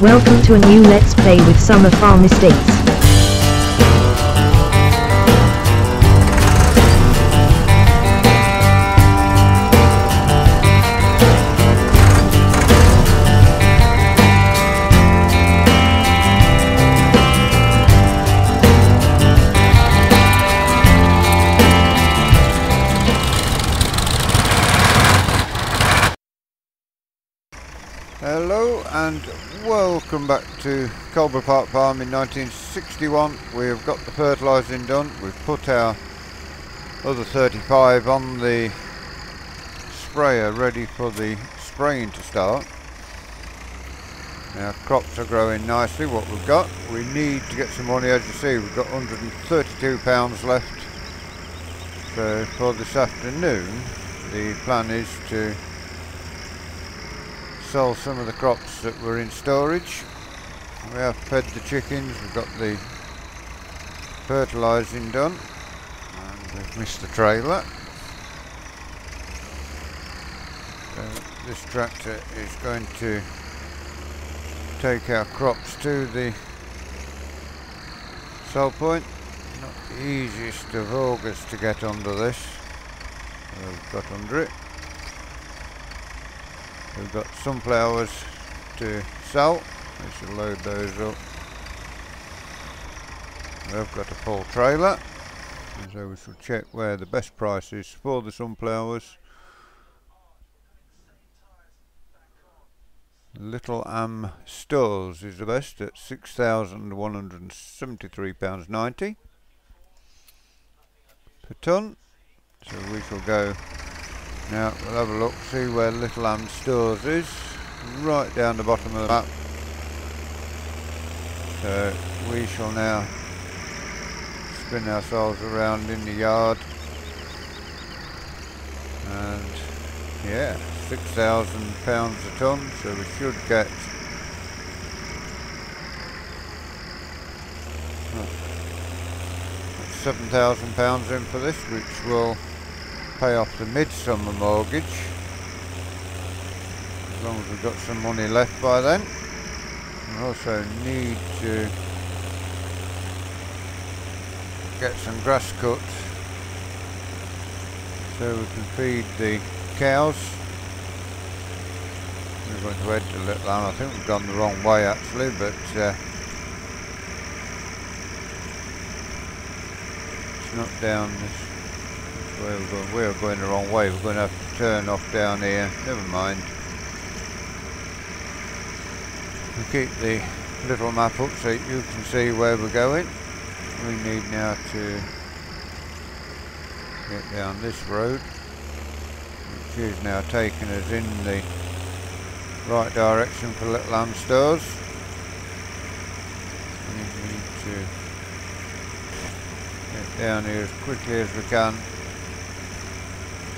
Welcome to a new Let's Play with Summer Farm Estates. Hello and welcome back to Colborough Park Farm in 1961. We've got the fertilising done. We've put our other 35 on the sprayer ready for the spraying to start. Our crops are growing nicely what we've got. We need to get some money as you see we've got £132 left. So for this afternoon the plan is to sell some of the crops that were in storage. We have fed the chickens, we've got the fertilising done and we've missed the trailer. So this tractor is going to take our crops to the sell point. Not the easiest of augers to get under this. We've got under it. We've got sunflowers to sell. We should load those up. We've got a full trailer. So we shall check where the best price is for the sunflowers. Little Lamb Stores is the best at £6,173.90 per tonne. So we shall go now we'll have a look, see where Little Lamb Stores is, right down the bottom of the map. So we shall now spin ourselves around in the yard and yeah, six thousand pounds a ton, so we should get seven thousand pounds in for this, which will pay off the midsummer mortgage. As long as we've got some money left by then. We also need to get some grass cut so we can feed the cows. We're going to head to Little. I think we've gone the wrong way actually but uh, it's not down this where we're going, we're going the wrong way. We're going to have to turn off down here. Never mind. We'll keep the little map up so you can see where we're going. We need now to get down this road, which is now taking us in the right direction for Little Lamb Stores. We need to get down here as quickly as we can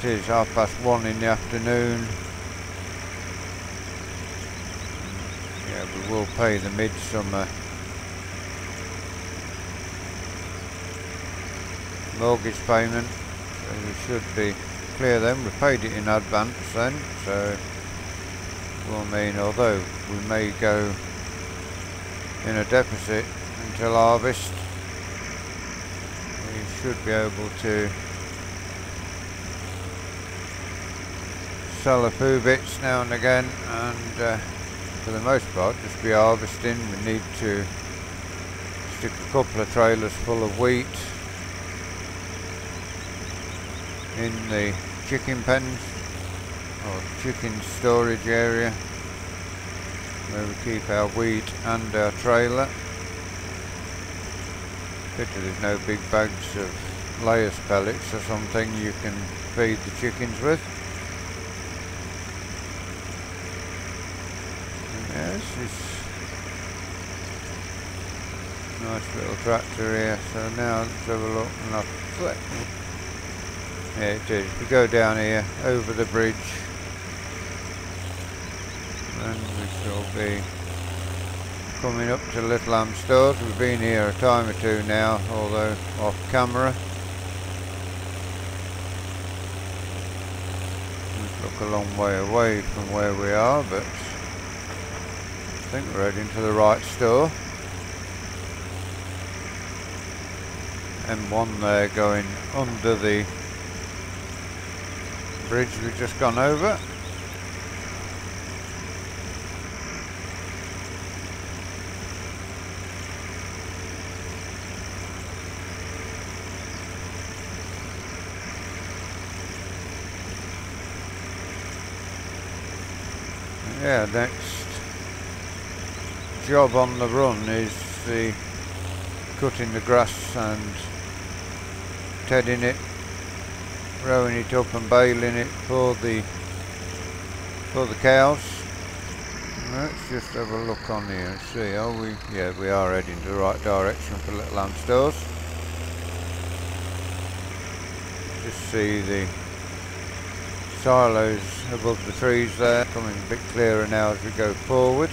it is half past one in the afternoon. Yeah, we will pay the midsummer mortgage payment. So we should be clear then. We paid it in advance then, so will mean although we may go in a deficit until harvest, we should be able to sell a few bits now and again and uh, for the most part just be harvesting. We need to stick a couple of trailers full of wheat in the chicken pens or chicken storage area where we keep our wheat and our trailer. Pity there's no big bags of layers pellets or something you can feed the chickens with. this is nice little tractor here. So now let's have a look and I'll flip. Yeah, it. If we go down here over the bridge, then we shall be coming up to Little Lamb Stores. We've been here a time or two now, although off camera. We look a long way away from where we are, but think we're heading to the right store. M1 there going under the bridge we've just gone over. Yeah, next job on the run is the cutting the grass and tedding it, rowing it up and baling it for the for the cows. Let's just have a look on here and see. Are we? Yeah, we are heading the right direction for Little Lamb Stores. Just see the silos above the trees there, coming a bit clearer now as we go forward.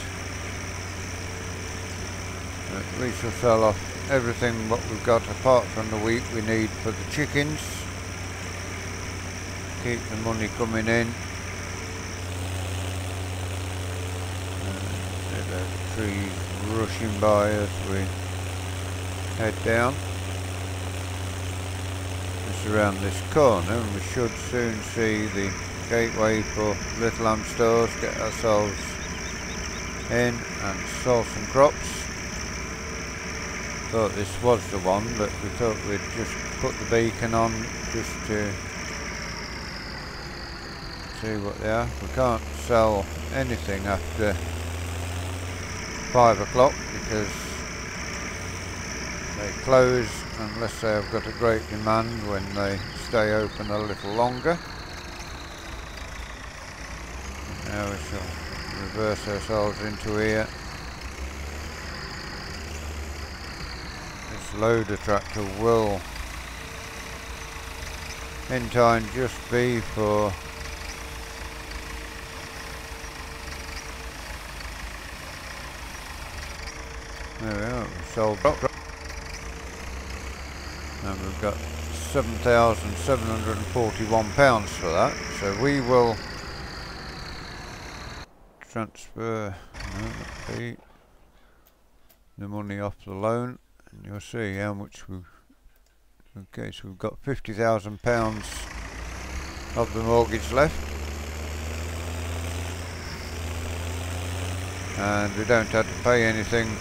We shall sell off everything what we've got apart from the wheat we need for the chickens. Keep the money coming in. The trees rushing by as we head down just around this corner and we should soon see the gateway for Little Lamb Stores, get ourselves in and sell some crops. Thought this was the one but we thought we'd just put the beacon on just to see what they are. We can't sell anything after 5 o'clock because they close unless they have got a great demand when they stay open a little longer. Now we shall reverse ourselves into here. This loader tractor will in time just be for there we are, sold and we've got £7,741 for that. So we will transfer no, the money off the loan and you'll see how much we've okay so we've got £50,000 of the mortgage left. And we don't have to pay anything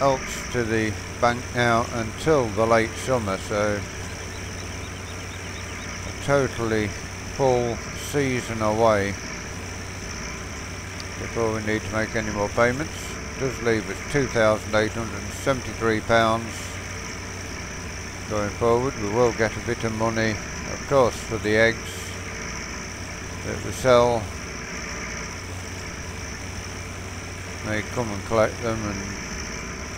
else to the bank now until the late summer so a totally full season away before we need to make any more payments does leave us £2,873 going forward we will get a bit of money of course for the eggs that we sell they come and collect them and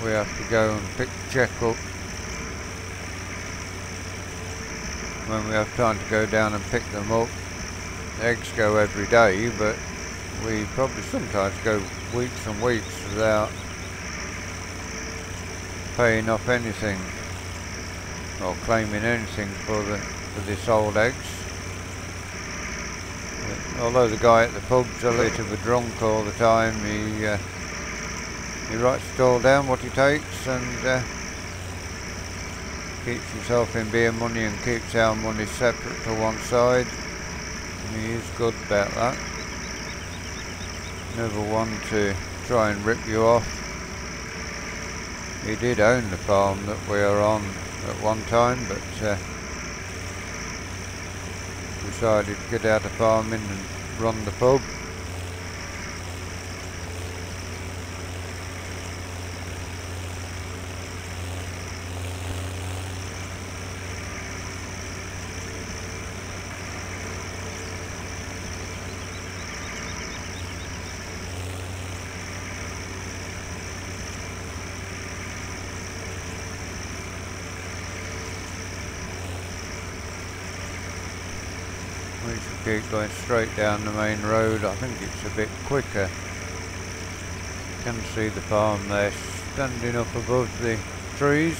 we have to go and pick the check up when we have time to go down and pick them up. Eggs go every day, but we probably sometimes go weeks and weeks without paying off anything or claiming anything for the for this old eggs. Although the guy at the pub's a little of a drunk all the time, he uh, he writes it all down what he takes and uh, keeps himself in beer money and keeps our money separate to one side and he is good about that never one to try and rip you off. He did own the farm that we are on at one time but uh, decided to get out of farming and run the pub We should keep going straight down the main road. I think it's a bit quicker. Can see the farm there standing up above the trees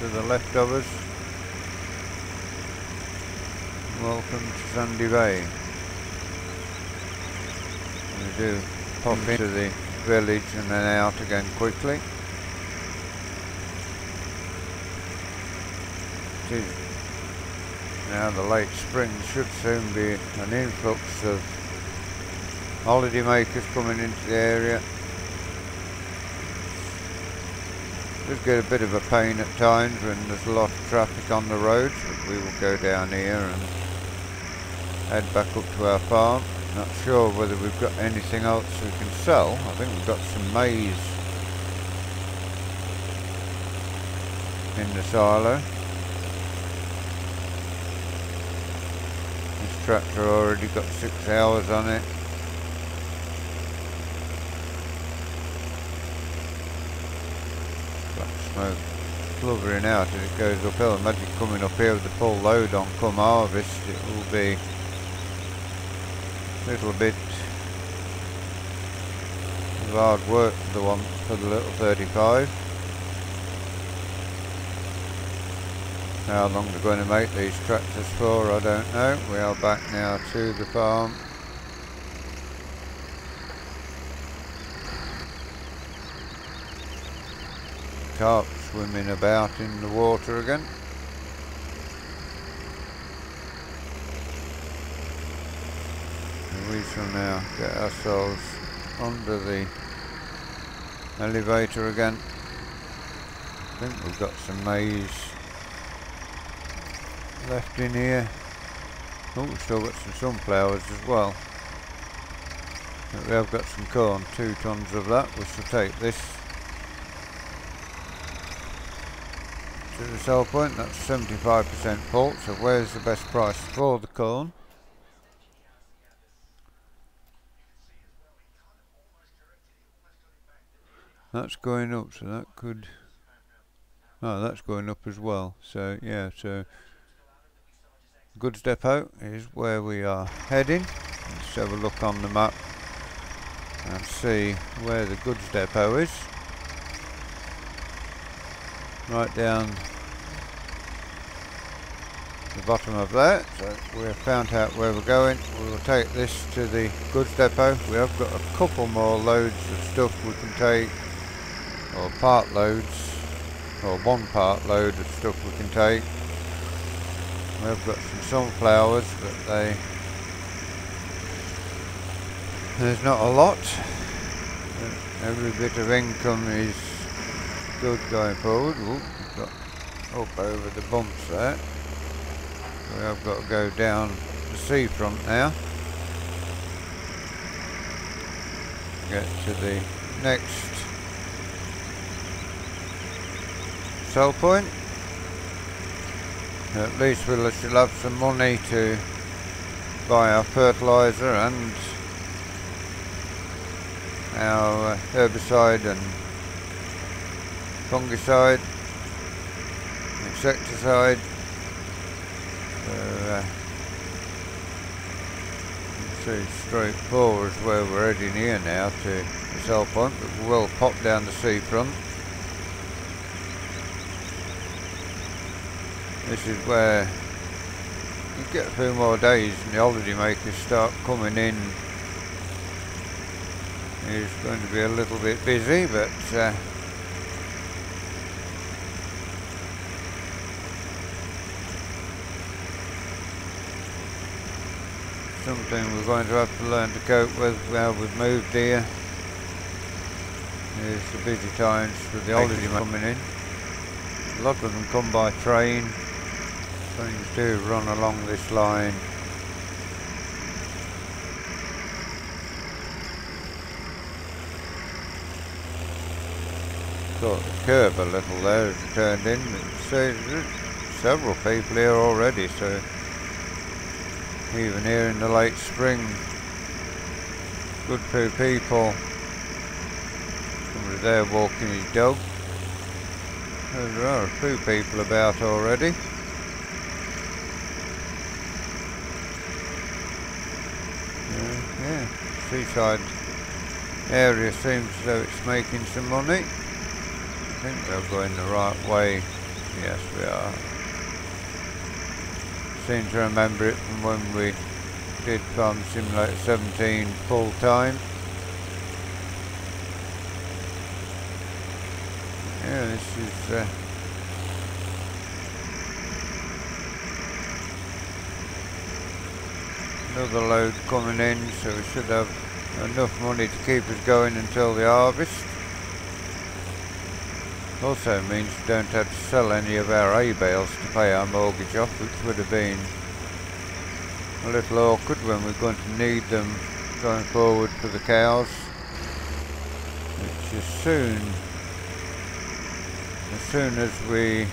to the left of us. Welcome to Sandy Bay. We do pop into the village and then out again quickly. It is now the late spring should soon be an influx of holiday makers coming into the area. Does get a bit of a pain at times when there's a lot of traffic on the roads, but we will go down here and head back up to our farm. Not sure whether we've got anything else we can sell. I think we've got some maize in the silo. Tractor already got six hours on it. Black smoke fluttering out as it goes uphill. Imagine coming up here with the full load on come harvest. It will be a little bit of hard work for the one for the little 35. How long they're going to make these tractors for I don't know. We are back now to the farm. Carp swimming about in the water again. We shall now get ourselves under the elevator again. I think we've got some maize left in here. Oh, we've still got some sunflowers as well. But we have got some corn, two tons of that. We shall take this to the sell point. That's 75% fault. So where's the best price for the corn? That's going up, so that could. Oh, that's going up as well. So yeah, so goods depot is where we are heading. Let's have a look on the map and see where the goods depot is. Right down the bottom of that. So we've found out where we're going. We will take this to the goods depot. We have got a couple more loads of stuff we can take, or part loads, or one part load of stuff we can take. We've got some sunflowers, but they there's not a lot. Every bit of income is good going forward. Ooh, got up over the bumps there. We have got to go down the seafront now. Get to the next sell point. At least we'll have some money to buy our fertiliser and our herbicide and fungicide, insecticide. So, uh, see straight forward is where we're heading here now to the sell point, but we will pop down the seafront. This is where you get a few more days and the holiday makers start coming in. It's going to be a little bit busy, but uh, something we're going to have to learn to cope with while we've moved here. It's the busy times for the holiday coming in. A lot of them come by train. Trains do run along this line. Got the curve a little there as it turned in. So several people here already, so even here in the late spring, good few people. Somebody there walking his dog. There are a few people about already. seaside area seems as though it's making some money. I think we're going the right way. Yes, we are. Seem to remember it from when we did Farm Simulator 17 full time. Yeah, this is... Uh, another load coming in, so we should have enough money to keep us going until the harvest. Also means we don't have to sell any of our hay bales to pay our mortgage off, which would have been a little awkward when we're going to need them going forward for the cows. Which is soon as soon as we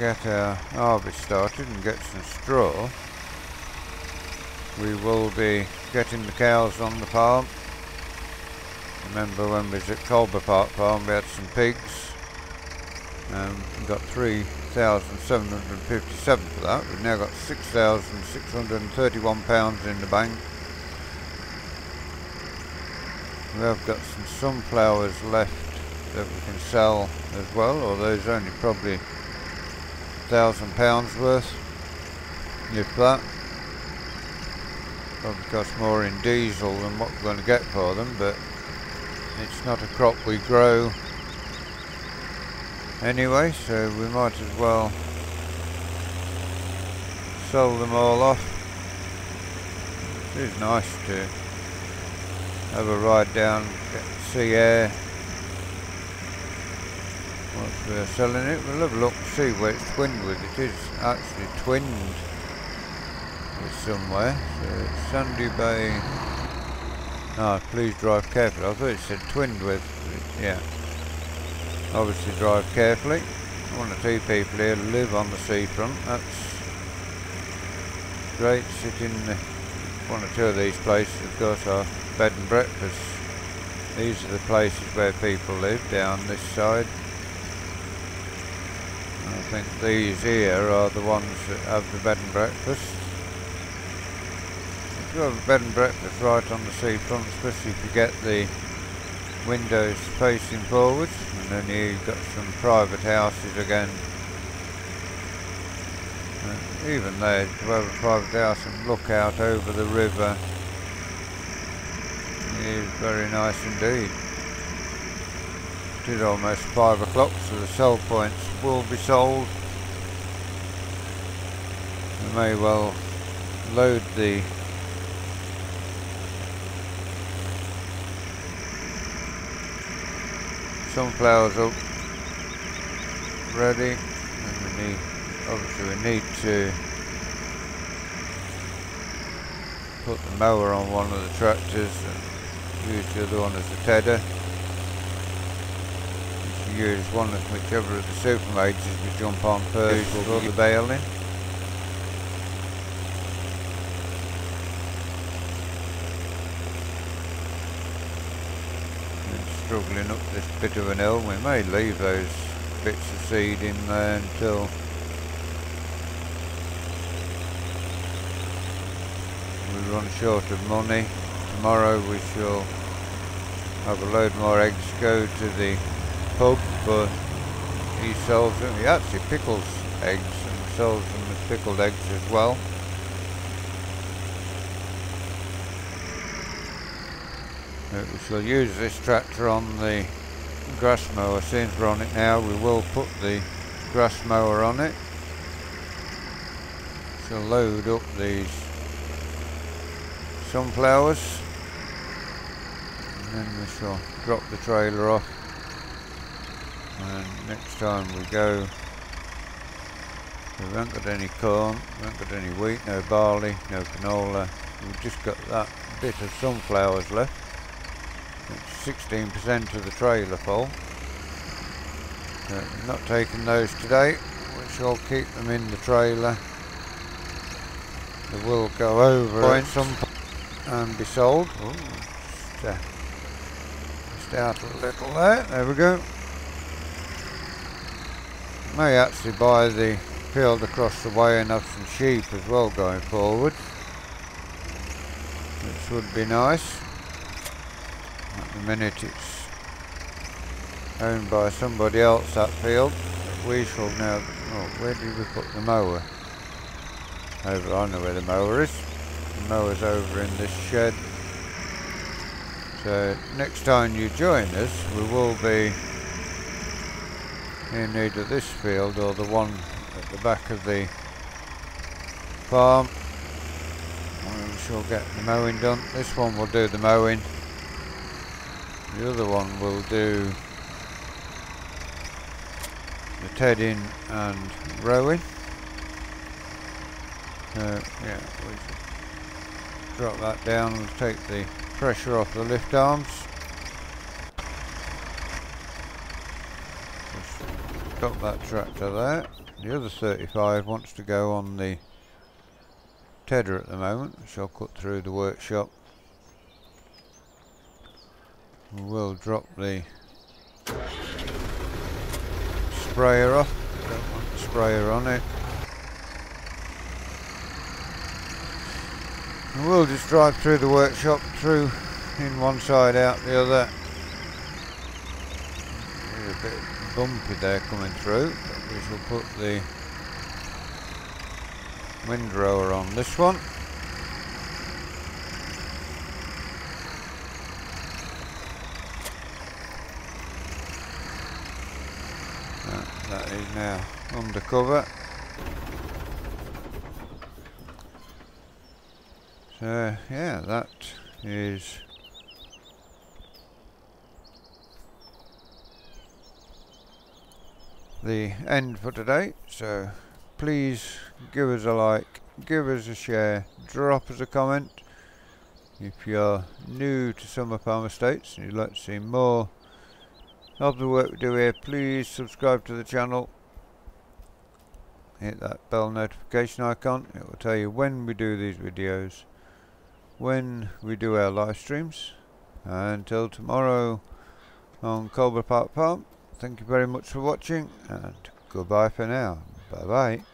get our harvest started and get some straw, we will be getting the cows on the farm. Remember when we was at Colber Park Farm we had some pigs. Um, we got 3,757 for that. We've now got 6,631 pounds in the bank. We have got some sunflowers left that we can sell as well, although there's only probably thousand pounds worth, if that. Probably cost more in diesel than what we're going to get for them, but it's not a crop we grow anyway, so we might as well sell them all off. It is nice to have a ride down, get see air. We're selling it, we'll have a look see where it's twinned with. It is actually twinned with somewhere. So it's Sandy Bay. Ah, please drive carefully. I thought it said twinned with. Yeah. Obviously drive carefully. One or two people here live on the seafront. That's great. Sitting one or two of these places, of course, are bed and breakfasts. These are the places where people live down this side. I think these here are the ones that have the bed and breakfast. If you have a bed and breakfast right on the seafront, especially if you get the windows facing forwards, and then you've got some private houses again. Uh, even there, to have a private house and look out over the river is very nice indeed. Is almost five o'clock, so the sell points will be sold. We may well load the sunflowers up ready and we need obviously we need to put the mower on one of the tractors and use the other one as a tedder use one of whichever of the super majors we jump on first will the baling. struggling up this bit of an hill. We may leave those bits of seed in there until we run short of money. Tomorrow we shall have a load more eggs go to the pub uh, but he sells them. He actually pickles eggs and sells them as pickled eggs as well. Uh, we shall use this tractor on the grass mower. Since we're on it now, we will put the grass mower on it. Shall load up these sunflowers and then we shall drop the trailer off and next time we go we haven't got any corn, we haven't got any wheat, no barley, no canola. We've just got that bit of sunflowers left. It's 16% of the trailer full uh, not taking those today. Which I'll keep them in the trailer. They will go over at some and be sold. Ooh, just, uh, just out a little there, there we go may actually buy the field across the way and have some sheep as well going forward which would be nice. At the minute it's owned by somebody else that field. We shall now oh, where did we put the mower? Over I know where the mower is. The mowers over in this shed. So next time you join us, we will be in either this field or the one at the back of the farm. We shall get the mowing done. This one will do the mowing. The other one will do the tedding and rowing. So yeah, we drop that down and take the pressure off the lift arms. Just stop that tractor there. The other 35 wants to go on the tedder at the moment, which I'll cut through the workshop. We will drop the sprayer off. Don't want the sprayer on it. And we'll just drive through the workshop, through in one side, out the other. It's a bit bumpy there coming through, but we shall put the windrower on this one. That, that is now undercover. So yeah, that is the end for today. So please give us a like, give us a share, drop us a comment. If you're new to Summer Farm Estates and you'd like to see more of the work we do here, please subscribe to the channel. Hit that bell notification icon, it will tell you when we do these videos, when we do our live streams. Until tomorrow on Coalborough Park Farm, thank you very much for watching and goodbye for now. Bye bye.